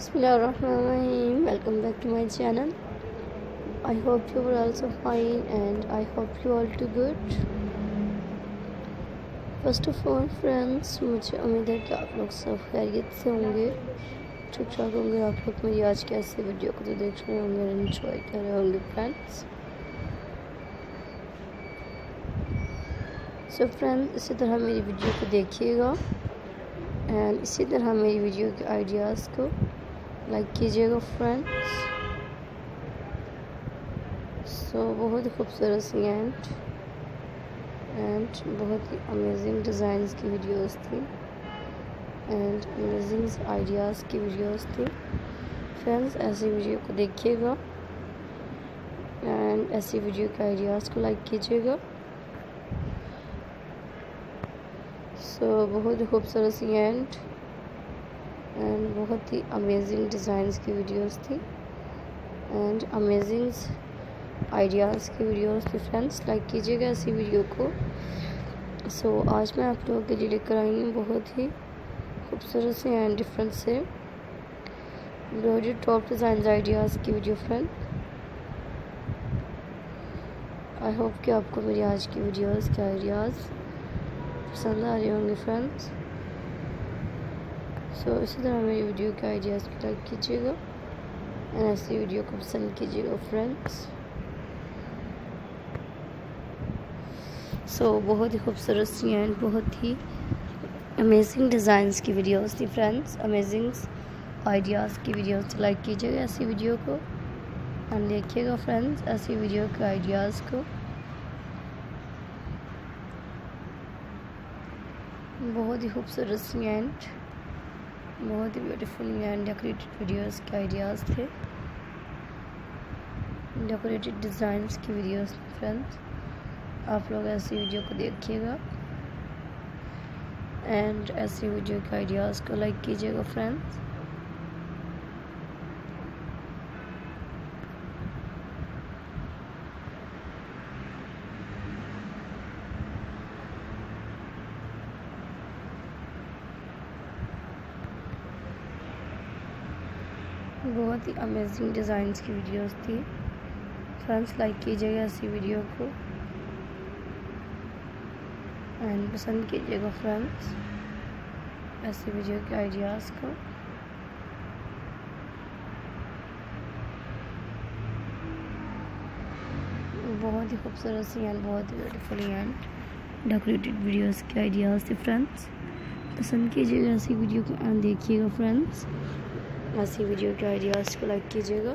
Bismillahirrahmanirrahim. Welcome back to my channel. I hope you are also fine and I hope you all too good. First of all friends मुझे उम्मीद है कि आप लोग सब खैरियत से होंगे ठीक ठाक होंगे आप लोग मेरी आज की ऐसे वीडियो को तो देख रहे होंगे और इन्जॉय कर रहे होंगे फ्रेंड्स सो फ्रेंड्स इसी तरह मेरी वीडियो को देखिएगा एंड इसी तरह मेरी वीडियो के आइडियाज़ को लाइक कीजिएगा फ्रेंड्स सो बहुत ही खूबसूरत सी एंड एंड बहुत ही अमेजिंग डिज़ाइंस की वीडियोस थी. एंड अमेजिंग आइडियाज़ की वीडियोस थी. फ्रेंड्स ऐसी वीडियो को देखिएगा. एंड ऐसी वीडियो के आइडियाज़ को लाइक कीजिएगा. सो so, बहुत ही खूबसूरत सी एंड एंड बहुत ही अमेजिंग डिज़ाइंस की वीडियोस थी। एंड अमेजिंग आइडियाज़ की वीडियोस थी फ्रेंड्स लाइक कीजिएगा ऐसी वीडियो को। सो so, आज मैं आप लोगों के लिए लेकर आई हूँ बहुत ही खूबसूरत से एंड डिफरेंट से। टॉप डिज़ाइन आइडियाज़ की वीडियो फ्रेंड आई होप कि आपको मेरी आज की वीडियोस के आइडियाज़ पसंद आ रहे होंगे फ्रेंड्स सो so, इसी तरह मेरी वीडियो के आइडियाज़ को लाइक कीजिएगा। एंड ऐसी वीडियो को पसंद कीजिएगा फ्रेंड्स सो so, बहुत ही खूबसूरत सी एंड बहुत ही अमेजिंग डिज़ाइंस की वीडियोस थी फ्रेंड्स अमेजिंग आइडियाज़ की वीडियोस लाइक कीजिएगा ऐसी वीडियो को। एंड देखिएगा फ्रेंड्स ऐसी वीडियो के आइडियाज़ को। बहुत ही खूबसूरत सी एंड बहुत ही ब्यूटीफुल एंड डेकोरेटेड वीडियोस के आइडियाज़ थे। डेकोरेटेड डिज़ाइंस की वीडियोस फ्रेंड्स आप लोग ऐसी वीडियो को देखिएगा। एंड ऐसी वीडियो के आइडियाज़ को लाइक कीजिएगा फ्रेंड्स बहुत ही अमेजिंग डिज़ाइंस की वीडियोस थी। फ्रेंड्स लाइक कीजिएगा ऐसी वीडियो को। एंड पसंद कीजिएगा फ्रेंड्स ऐसी वीडियो के आइडियाज़ को। बहुत ही खूबसूरत सी एंड बहुत ही ब्यूटीफुल एंड डेकोरेटेड वीडियोस के आइडियाज़ थे फ्रेंड्स पसंद कीजिएगा ऐसी वीडियो को एंड देखिएगा फ्रेंड्स ऐसी वीडियो के आइडियाज़ को लाइक कीजिएगा।